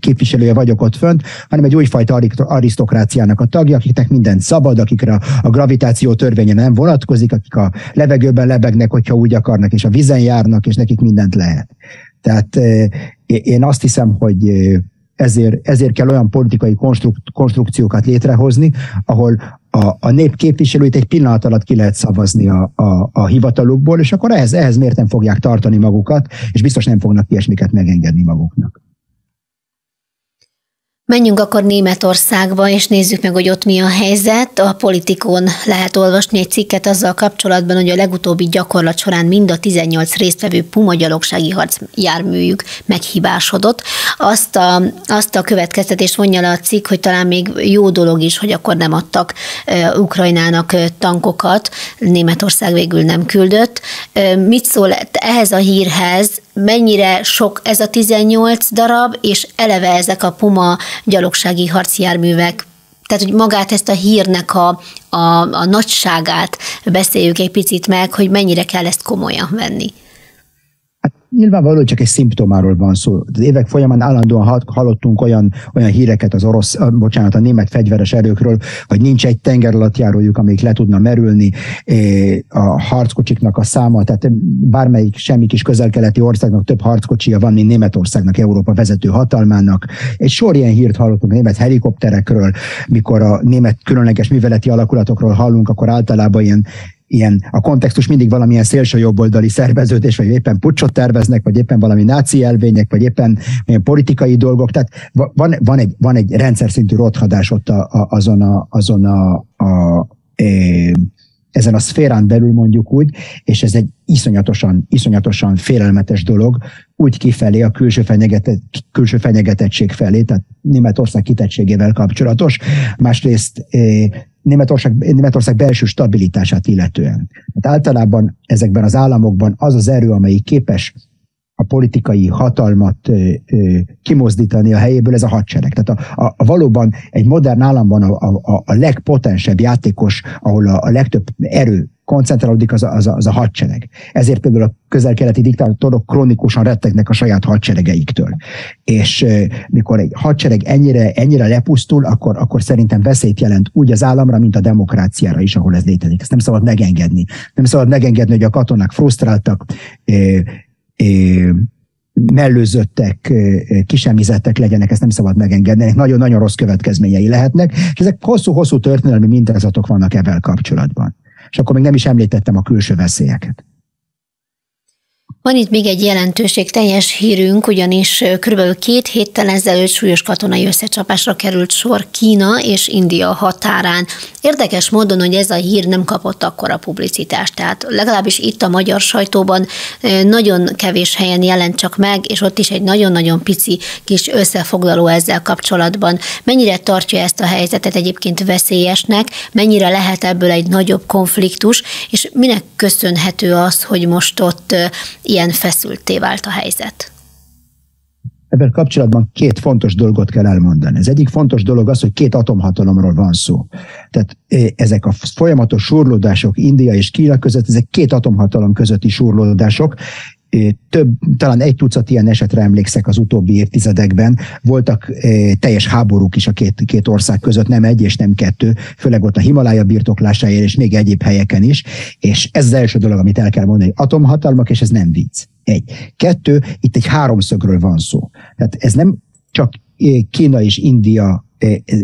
B: képviselője vagyok ott fönt, hanem egy újfajta arisztokráciának a tagja, akiknek minden szabad, akikre a gravitáció törvénye nem vonatkozik, akik a levegőben lebegnek, hogyha úgy akarnak, és a vizen járnak, és nekik mindent lehet. Tehát én azt hiszem, hogy ezért, ezért kell olyan politikai konstruk, konstrukciókat létrehozni, ahol a, a nép képviselőit egy pillanat alatt ki lehet szavazni a, a, a hivatalukból, és akkor ehhez, ehhez miért nem fogják tartani magukat, és biztos nem fognak ilyesmiket megengedni maguknak.
A: Menjünk akkor Németországba, és nézzük meg, hogy ott mi a helyzet. A politikon lehet olvasni egy cikket azzal kapcsolatban, hogy a legutóbbi gyakorlat során mind a 18 résztvevő Puma gyalogsági harc járműjük meghibásodott. Azt a, azt a következtetést vonja le a cikk, hogy talán még jó dolog is, hogy akkor nem adtak Ukrajnának tankokat, Németország végül nem küldött. Mit szól ehhez a hírhez, mennyire sok ez a 18 darab, és eleve ezek a Puma gyalogsági harcjárművek tehát, hogy magát ezt a hírnek a, a, a nagyságát beszéljük egy picit meg, hogy mennyire kell ezt komolyan venni.
B: Nyilvánvaló, csak egy szimptomáról van szó. Az évek folyamán állandóan hallottunk olyan, olyan híreket az orosz, bocsánat, a német fegyveres erőkről, hogy nincs egy tenger alatt járójuk, amelyik le tudna merülni, a harckocsiknak a száma, tehát bármelyik semmi kis közel-keleti országnak több harckocsia van, mint Németországnak, Európa vezető hatalmának. Egy sor ilyen hírt hallottunk német helikopterekről, mikor a német különleges műveleti alakulatokról hallunk, akkor általában ilyen ilyen, a kontextus mindig valamilyen szélső jobboldali szerveződés, vagy éppen pucsot terveznek, vagy éppen valami náci elvények, vagy éppen ilyen politikai dolgok. Tehát van, van, egy, van egy rendszer szintű rothadás ott a, a, azon a, azon a, a, a ezen a szférán belül mondjuk úgy, és ez egy iszonyatosan, iszonyatosan félelmetes dolog, úgy kifelé a külső, fenyegetet, külső fenyegetettség felé, tehát Németország kitettségével kapcsolatos, másrészt Németország, Németország belső stabilitását illetően. Hát általában ezekben az államokban az az erő, amelyik képes a politikai hatalmat ö, ö, kimozdítani a helyéből, ez a hadsereg. Tehát a, a, a valóban egy modern államban a, a, a legpotensebb játékos, ahol a, a legtöbb erő koncentrálódik, az a, az, a, az a hadsereg. Ezért például a közel-keleti diktátorok kronikusan rettegnek a saját hadseregeiktől. És mikor egy hadsereg ennyire, ennyire lepusztul, akkor, akkor szerintem veszélyt jelent úgy az államra, mint a demokráciára is, ahol ez létezik. Ezt nem szabad megengedni. Nem szabad megengedni, hogy a katonák frusztráltak, mellőzöttek, kisemizettek legyenek, ezt nem szabad megengedni, nagyon-nagyon rossz következményei lehetnek, és ezek hosszú-hosszú történelmi mintázatok vannak ebben kapcsolatban. És akkor még nem is említettem a külső veszélyeket.
A: Van itt még egy jelentőség teljes hírünk, ugyanis kb. két héttel ezelőtt súlyos katonai összecsapásra került sor Kína és India határán. Érdekes módon, hogy ez a hír nem kapott akkora publicitást, tehát legalábbis itt a magyar sajtóban nagyon kevés helyen jelent csak meg, és ott is egy nagyon-nagyon pici kis összefoglaló ezzel kapcsolatban. Mennyire tartja ezt a helyzetet egyébként veszélyesnek, mennyire lehet ebből egy nagyobb konfliktus, és minek köszönhető az, hogy most ott ilyen feszülté vált a helyzet?
B: Ebben kapcsolatban két fontos dolgot kell elmondani. Az egyik fontos dolog az, hogy két atomhatalomról van szó. Tehát ezek a folyamatos surlódások India és Kína között, ezek két atomhatalom közötti surlódások, több, talán egy tucat ilyen esetre emlékszek az utóbbi évtizedekben. Voltak teljes háborúk is a két, két ország között, nem egy és nem kettő, főleg ott a Himalája birtoklásáért és még egyéb helyeken is. És ez az első dolog, amit el kell mondani, atomhatalmak, és ez nem vicc. Egy. Kettő, itt egy háromszögről van szó. Tehát ez nem csak Kína és India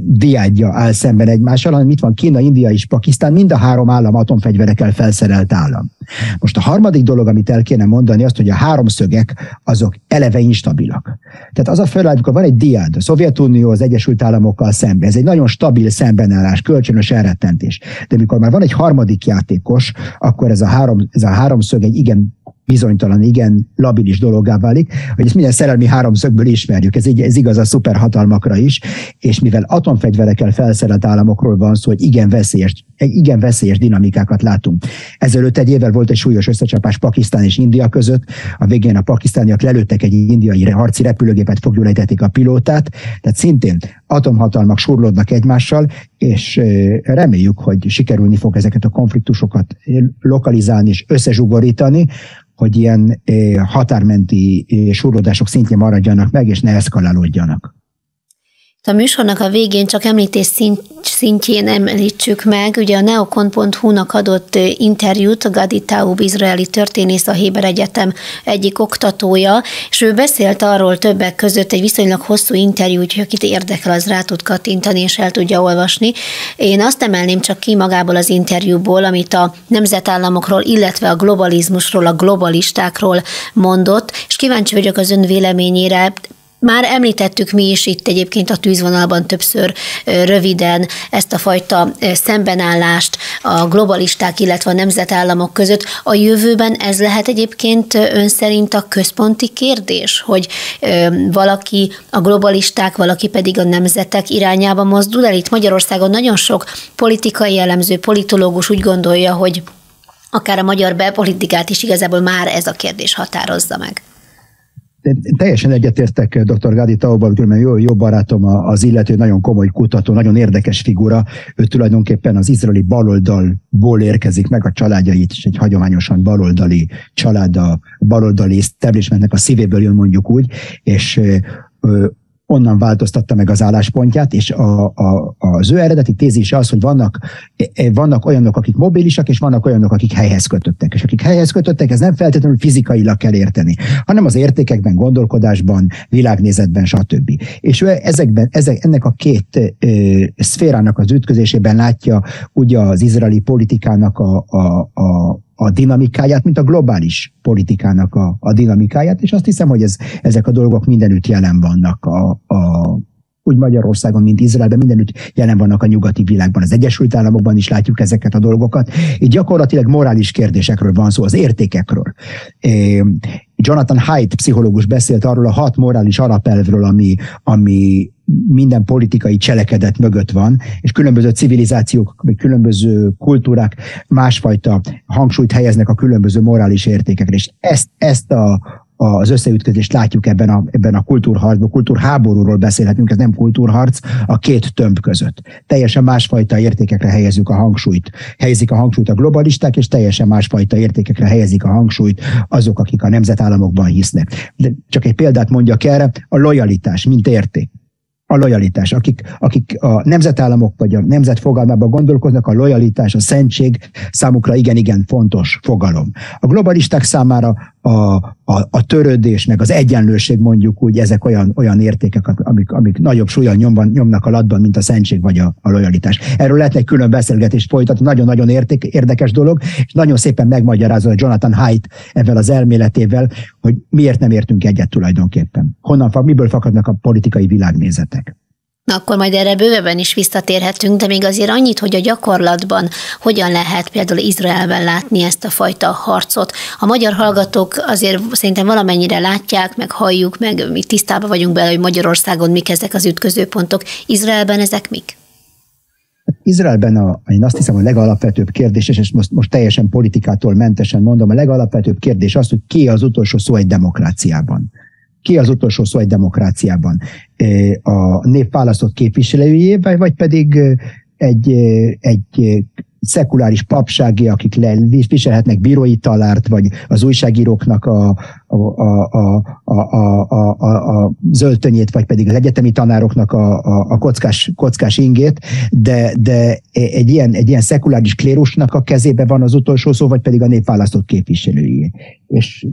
B: diádja áll szemben egymással, hanem itt van Kína, India és Pakisztán, mind a három állam atomfegyverekkel felszerelt állam. Most a harmadik dolog, amit el kéne mondani, azt, hogy a háromszögek azok eleve instabilak. Tehát az a fel, amikor van egy diád, a Szovjetunió az Egyesült Államokkal szemben, ez egy nagyon stabil szembenállás, kölcsönös elrettentés. De amikor már van egy harmadik játékos, akkor ez a, három, ez a háromszög egy igen bizonytalan, igen labilis dologgá válik, hogy ezt minden szerelmi háromszögből ismerjük. Ez, ez igaz a szuperhatalmakra is, és mivel atomfegyverekkel felszerelt államokról van szó, hogy igen veszélyes, igen veszélyes dinamikákat látunk. Ezelőtt egy évvel volt egy súlyos összecsapás Pakisztán és India között, a végén a pakisztániak lelőttek egy indiai harci repülőgépet, fogjulejtették a pilótát, tehát szintén atomhatalmak surlódnak egymással, és reméljük, hogy sikerülni fog ezeket a konfliktusokat lokalizálni és összezsugorítani, hogy ilyen határmenti surlódások szintjén maradjanak meg, és ne eszkalálódjanak.
A: A műsornak a végén csak említés szint, szintjén említsük meg, ugye a neokon.hu-nak adott interjút Gadi Taub izraeli történész, a Héber Egyetem egyik oktatója, és ő beszélt arról többek között egy viszonylag hosszú interjú, úgyhogy akit érdekel, az rá tud kattintani és el tudja olvasni. Én azt emelném csak ki magából az interjúból, amit a nemzetállamokról, illetve a globalizmusról, a globalistákról mondott, és kíváncsi vagyok az ön véleményére, már említettük mi is itt egyébként a tűzvonalban többször röviden ezt a fajta szembenállást a globalisták, illetve a nemzetállamok között. A jövőben ez lehet egyébként ön szerint a központi kérdés, hogy valaki a globalisták, valaki pedig a nemzetek irányába mozdul el. Itt Magyarországon nagyon sok politikai elemző, politológus úgy gondolja, hogy akár a magyar belpolitikát is igazából már ez a kérdés határozza meg.
B: Teljesen egyetértek dr. Gádi Taubal, mert jó, jó barátom az illető, nagyon komoly kutató, nagyon érdekes figura. Ő tulajdonképpen az izraeli baloldalból érkezik meg, a családjait is egy hagyományosan baloldali család, a baloldali establishmentnek a szívéből jön mondjuk úgy, és onnan változtatta meg az álláspontját, és a, a, az ő eredeti tézise az, hogy vannak, e, vannak olyanok, akik mobilisak, és vannak olyanok, akik helyhez kötöttek. És akik helyhez kötöttek, ez nem feltétlenül fizikailag kell érteni, hanem az értékekben, gondolkodásban, világnézetben, stb. És ő ezekben, ezek, ennek a két ö, szférának az ütközésében látja ugye az izraeli politikának a, a, a, a dinamikáját, mint a globális politikának a, a dinamikáját, és azt hiszem, hogy ez, ezek a dolgok mindenütt jelen vannak a, a úgy Magyarországon, mint Izraelben, mindenütt jelen vannak a nyugati világban, az Egyesült Államokban is látjuk ezeket a dolgokat. Itt gyakorlatilag morális kérdésekről van szó, az értékekről. Jonathan Haidt pszichológus beszélt arról a hat morális alapelvről, ami, ami minden politikai cselekedet mögött van, és különböző civilizációk, vagy különböző kultúrák másfajta hangsúlyt helyeznek a különböző morális értékekre. És ezt, ezt a, az összeütközést látjuk ebben a, ebben a kultúrharcban, kultúrháborúról beszélhetünk, ez nem kultúrharc, a két tömb között. Teljesen másfajta értékekre helyezzük a hangsúlyt. Helyezik a hangsúlyt a globalisták, és teljesen másfajta értékekre helyezik a hangsúlyt azok, akik a nemzetállamokban hisznek. De csak egy példát mondjak erre, a lojalitás, mint érték a lojalitás. Akik, akik a nemzetállamok vagy a nemzet fogalmában gondolkoznak, a lojalitás, a szentség számukra igen-igen fontos fogalom. A globalisták számára a, a, a törődés, meg az egyenlőség mondjuk úgy, ezek olyan, olyan értékek, amik, amik nagyobb súlyan nyomban, nyomnak a latban, mint a szentség vagy a, a lojalitás. Erről lehetne egy külön beszélgetést folytatni, nagyon-nagyon érték, érdekes dolog, és nagyon szépen megmagyarázza a Jonathan Haidt ezzel az elméletével, hogy miért nem értünk egyet tulajdonképpen. Honnan, miből fakadnak a politikai világnézetek.
A: Na, akkor majd erre bővebben is visszatérhetünk, de még azért annyit, hogy a gyakorlatban hogyan lehet például Izraelben látni ezt a fajta harcot. A magyar hallgatók azért szerintem valamennyire látják, meg halljuk, meg mi tisztában vagyunk bele, hogy Magyarországon mik ezek az ütközőpontok. Izraelben ezek mik?
B: Izraelben a, én azt hiszem a legalapvetőbb kérdés, és most, most teljesen politikától mentesen mondom, a legalapvetőbb kérdés az, hogy ki az utolsó szó egy demokráciában ki az utolsó szó egy demokráciában? A nép választott képviselőjé, vagy pedig egy, egy szekuláris papsági, akik le, viselhetnek bírói talárt, vagy az újságíróknak a, a, a, a, a, a, a, a zöldtönyét, vagy pedig az egyetemi tanároknak a, a, a kockás, kockás ingét, de, de egy, ilyen, egy ilyen szekuláris klérusnak a kezébe van az utolsó szó, vagy pedig a népválasztott képviselőjé. És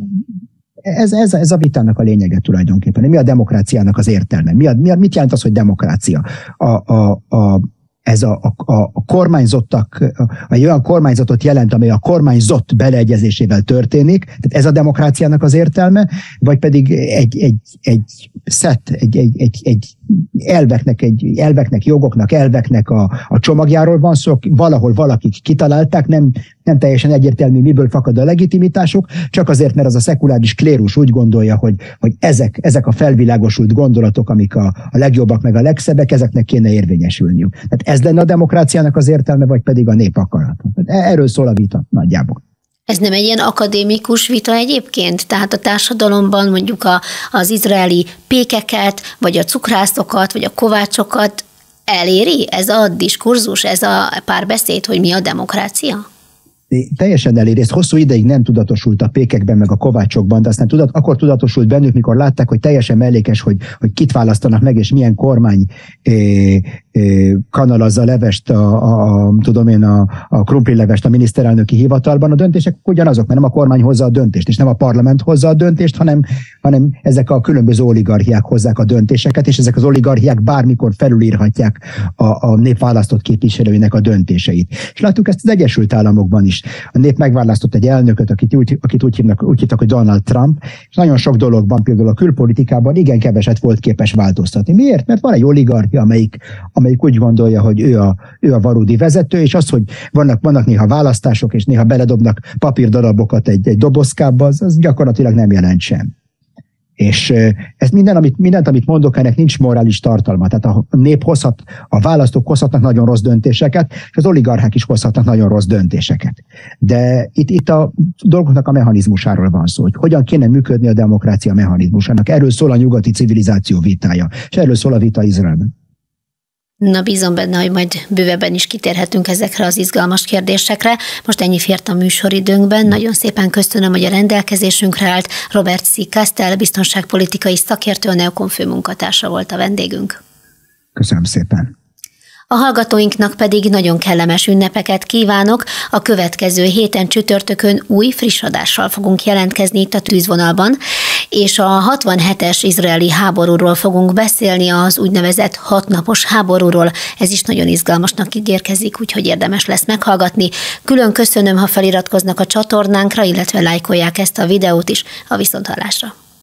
B: ez, ez, ez a vitának a lényege tulajdonképpen. Mi a demokráciának az értelme? Mi a, mi a, mit jelent az, hogy demokrácia? A, a, a, ez a, a, a kormányzottak, vagy olyan kormányzatot jelent, amely a kormányzott beleegyezésével történik, tehát ez a demokráciának az értelme, vagy pedig egy, egy, egy szett, egy, egy, egy, egy elveknek, egy elveknek, jogoknak, elveknek a, a csomagjáról van szó, valahol valakik kitalálták, nem, nem teljesen egyértelmű, miből fakad a legitimitásuk, csak azért, mert az a szekuláris klérus úgy gondolja, hogy, hogy ezek, ezek a felvilágosult gondolatok, amik a, a legjobbak meg a legszebbek, ezeknek kéne érvényesülniük. Tehát ez lenne a demokráciának az értelme, vagy pedig a nép akarat. Erről szól a vita nagyjából.
A: Ez nem egy ilyen akadémikus vita egyébként? Tehát a társadalomban mondjuk a, az izraeli pékeket, vagy a cukrászokat, vagy a kovácsokat eléri ez a diskurzus, ez a párbeszéd, hogy mi a demokrácia?
B: teljesen eléri, ezt hosszú ideig nem tudatosult a pékekben, meg a kovácsokban, de aztán tudat, akkor tudatosult bennük, mikor látták, hogy teljesen mellékes, hogy, hogy kit választanak meg, és milyen kormány é, kanalazza levest, a, a, a, tudom én, a, a krumpli levest a miniszterelnöki hivatalban. A döntések ugyanazok, mert nem a kormány hozza a döntést, és nem a parlament hozza a döntést, hanem, hanem ezek a különböző oligarchiák hozzák a döntéseket, és ezek az oligarchiák bármikor felülírhatják a, a népválasztott képviselőinek a döntéseit. És láttuk ezt az Egyesült Államokban is a nép megválasztott egy elnököt, akit úgy, akit úgy, hívnak, úgy hívtak, hogy Donald Trump, és nagyon sok dologban, például a külpolitikában igen keveset volt képes változtatni. Miért? Mert van egy oligarchia, amelyik, amelyik úgy gondolja, hogy ő a, ő a valódi vezető, és az, hogy vannak, vannak néha választások, és néha beledobnak papírdarabokat egy, egy dobozkába, az, az gyakorlatilag nem jelent sem. És ez minden, amit, mindent, amit mondok, ennek nincs morális tartalma. Tehát a nép hozhat, a választók hozhatnak nagyon rossz döntéseket, és az oligarchák is hozhatnak nagyon rossz döntéseket. De itt, itt a dolgoknak a mechanizmusáról van szó, hogy hogyan kéne működni a demokrácia mechanizmusának. Erről szól a nyugati civilizáció vitája, és erről szól a vita Izraelben.
A: Na bízom benne, hogy majd bővebben is kitérhetünk ezekre az izgalmas kérdésekre. Most ennyi fért a műsoridőnkben. Nagyon szépen köszönöm, hogy a rendelkezésünkre állt. Robert C. Kastel, biztonságpolitikai szakértő, a Neokon főmunkatársa volt a vendégünk.
B: Köszönöm szépen.
A: A hallgatóinknak pedig nagyon kellemes ünnepeket kívánok. A következő héten csütörtökön új friss adással fogunk jelentkezni itt a tűzvonalban, és a 67-es izraeli háborúról fogunk beszélni, az úgynevezett hatnapos háborúról. Ez is nagyon izgalmasnak ígérkezik, úgyhogy érdemes lesz meghallgatni. Külön köszönöm, ha feliratkoznak a csatornánkra, illetve lájkolják ezt a videót is a viszonthallásra.